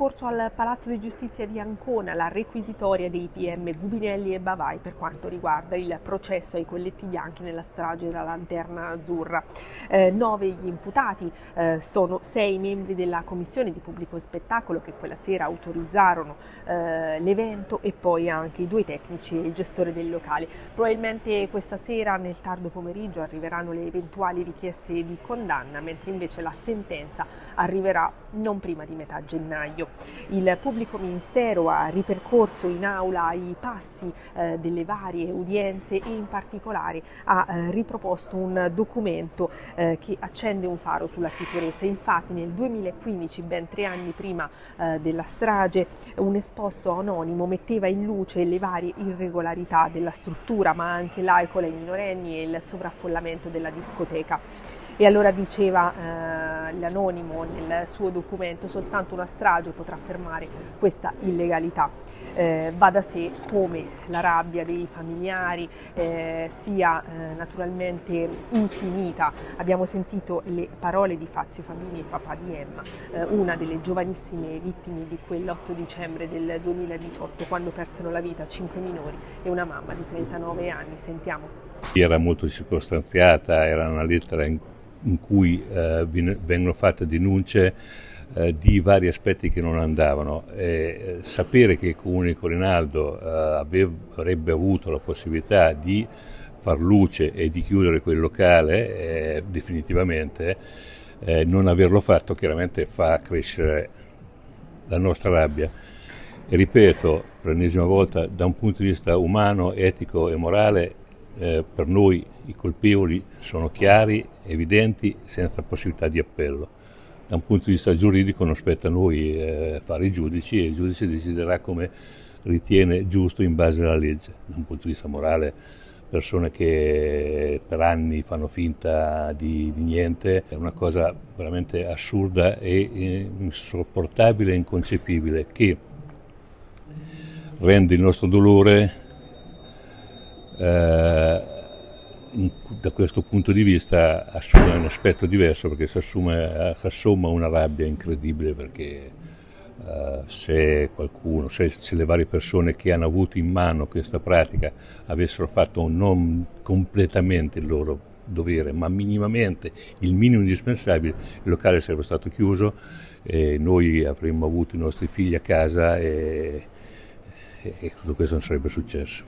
corso al Palazzo di Giustizia di Ancona la requisitoria dei PM Gubinelli e Bavai per quanto riguarda il processo ai colletti bianchi nella strage della Lanterna Azzurra. Eh, nove gli imputati, eh, sono sei membri della commissione di pubblico spettacolo che quella sera autorizzarono eh, l'evento e poi anche i due tecnici e il gestore del locale. Probabilmente questa sera nel tardo pomeriggio arriveranno le eventuali richieste di condanna, mentre invece la sentenza arriverà non prima di metà gennaio. Il pubblico ministero ha ripercorso in aula i passi eh, delle varie udienze e in particolare ha eh, riproposto un documento eh, che accende un faro sulla sicurezza. Infatti nel 2015, ben tre anni prima eh, della strage, un esposto anonimo metteva in luce le varie irregolarità della struttura, ma anche l'alcol ai minorenni e il sovraffollamento della discoteca. E allora diceva eh, l'anonimo nel suo documento soltanto una strage potrà fermare questa illegalità. Eh, va da sé come la rabbia dei familiari eh, sia eh, naturalmente infinita. Abbiamo sentito le parole di Fazio Famini, papà di Emma, eh, una delle giovanissime vittime di quell'8 dicembre del 2018 quando persero la vita cinque minori e una mamma di 39 anni. Sentiamo. Era molto circostanziata, era una lettera in in cui eh, vengono fatte denunce eh, di vari aspetti che non andavano. E, eh, sapere che il comune di Corinaldo eh, avrebbe avuto la possibilità di far luce e di chiudere quel locale definitivamente, non averlo fatto chiaramente fa crescere la nostra rabbia. E ripeto, per l'ennesima volta, da un punto di vista umano, etico e morale, eh, per noi i colpevoli sono chiari, evidenti, senza possibilità di appello. Da un punto di vista giuridico non spetta a noi eh, fare i giudici e il giudice deciderà come ritiene giusto in base alla legge. Da un punto di vista morale, persone che per anni fanno finta di, di niente è una cosa veramente assurda e insopportabile e inconcepibile che rende il nostro dolore eh, in, da questo punto di vista assume un aspetto diverso perché si, assume, si assomma una rabbia incredibile perché uh, se qualcuno, se, se, le varie persone che hanno avuto in mano questa pratica avessero fatto non completamente il loro dovere, ma minimamente il minimo indispensabile, il locale sarebbe stato chiuso e noi avremmo avuto i nostri figli a casa e, e tutto questo non sarebbe successo.